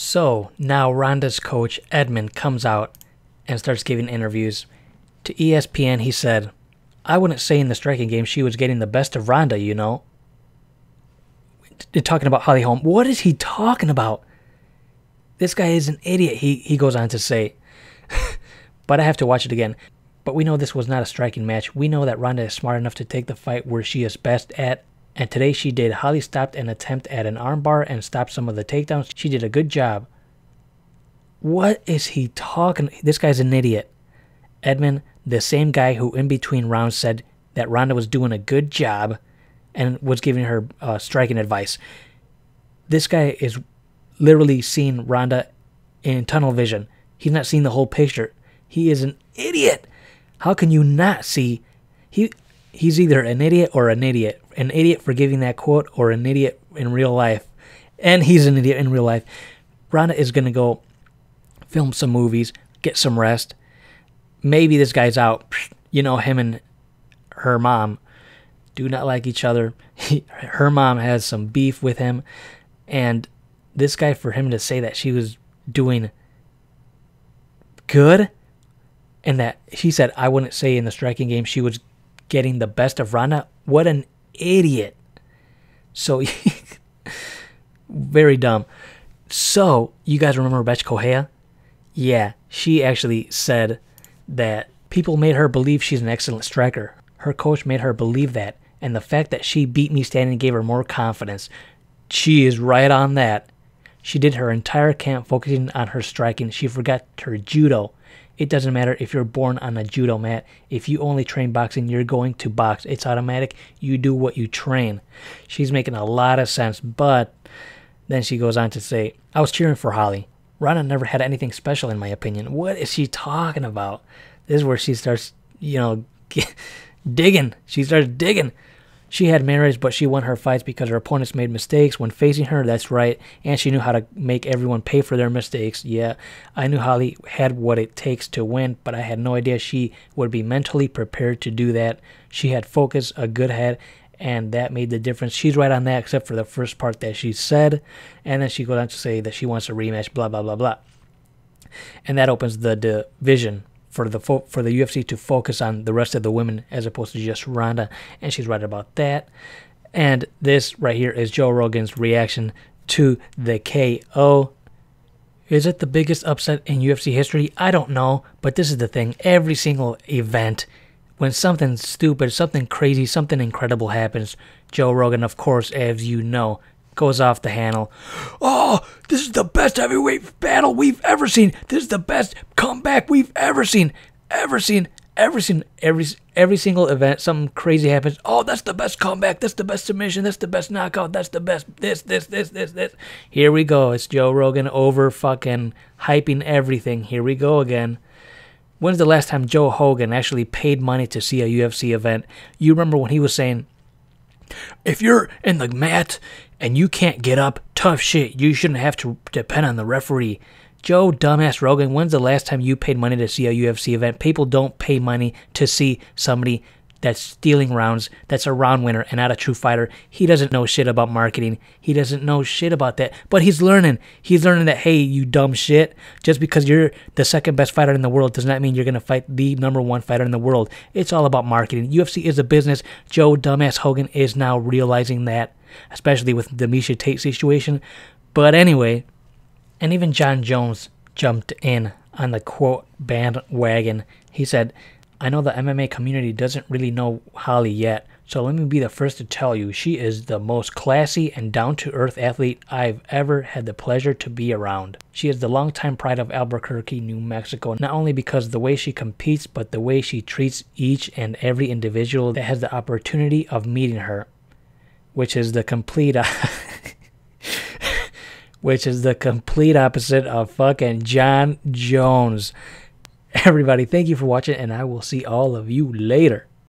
So now Ronda's coach, Edmond, comes out and starts giving interviews. To ESPN, he said, I wouldn't say in the striking game she was getting the best of Ronda, you know. Talking about Holly Holm. What is he talking about? This guy is an idiot, he, he goes on to say. but I have to watch it again. But we know this was not a striking match. We know that Ronda is smart enough to take the fight where she is best at. And today she did. Holly stopped an attempt at an armbar and stopped some of the takedowns. She did a good job. What is he talking? This guy's an idiot. Edmond, the same guy who in between rounds said that Ronda was doing a good job and was giving her uh, striking advice. This guy is literally seeing Ronda in tunnel vision. He's not seeing the whole picture. He is an idiot. How can you not see? He he's either an idiot or an idiot. An idiot for giving that quote or an idiot in real life. And he's an idiot in real life. Ronda is gonna go film some movies, get some rest. Maybe this guy's out. You know, him and her mom do not like each other. He, her mom has some beef with him. And this guy, for him to say that she was doing good and that she said, I wouldn't say in the striking game she was getting the best of Ronda. What an idiot. So, very dumb. So, you guys remember Bethe Correia? Yeah, she actually said that people made her believe she's an excellent striker. Her coach made her believe that, and the fact that she beat me standing gave her more confidence. She is right on that. She did her entire camp focusing on her striking. She forgot her judo. It doesn't matter if you're born on a judo mat. If you only train boxing, you're going to box. It's automatic. You do what you train. She's making a lot of sense, but then she goes on to say, I was cheering for Holly. Ronda never had anything special, in my opinion. What is she talking about? This is where she starts, you know, digging. She starts digging. She had marriage, but she won her fights because her opponents made mistakes when facing her. That's right. And she knew how to make everyone pay for their mistakes. Yeah, I knew Holly had what it takes to win, but I had no idea she would be mentally prepared to do that. She had focus, a good head, and that made the difference. She's right on that, except for the first part that she said. And then she goes on to say that she wants a rematch, blah, blah, blah, blah. And that opens the division for the fo- for the UFC to focus on the rest of the women as opposed to just Ronda, and she's right about that. And this right here is Joe Rogan's reaction to the KO. Is it the biggest upset in UFC history? I don't know, but this is the thing. Every single event, when something stupid, something crazy, something incredible happens, Joe Rogan, of course, as you know, goes off the handle. Oh, this is the best heavyweight battle we've ever seen. This is the best comeback we've ever seen. Ever seen. Ever seen. Every every single event, something crazy happens. Oh, that's the best comeback. That's the best submission. That's the best knockout. That's the best. This, this, this, this, this. Here we go. It's Joe Rogan over fucking hyping everything. Here we go again. When's the last time Joe Rogan actually paid money to see a UFC event? You remember when he was saying, if you're in the mat and you can't get up, tough shit. You shouldn't have to depend on the referee. Joe Dumbass Rogan, when's the last time you paid money to see a UFC event? People don't pay money to see somebody that's stealing rounds, that's a round winner and not a true fighter. He doesn't know shit about marketing. He doesn't know shit about that. But he's learning. He's learning that, hey, you dumb shit, just because you're the second best fighter in the world does not mean you're going to fight the number one fighter in the world. It's all about marketing. UFC is a business. Joe Dumbass Rogan is now realizing that, especially with the Miesha Tate situation. But anyway, and even Jon Jones jumped in on the quote bandwagon. He said, I know the MMA community doesn't really know Holly yet, so let me be the first to tell you she is the most classy and down to earth athlete I've ever had the pleasure to be around. She is the longtime pride of Albuquerque, New Mexico, not only because of the way she competes, but the way she treats each and every individual that has the opportunity of meeting her, which is the complete. which is the complete opposite of fucking Jon Jones. Everybody, thank you for watching, and I will see all of you later.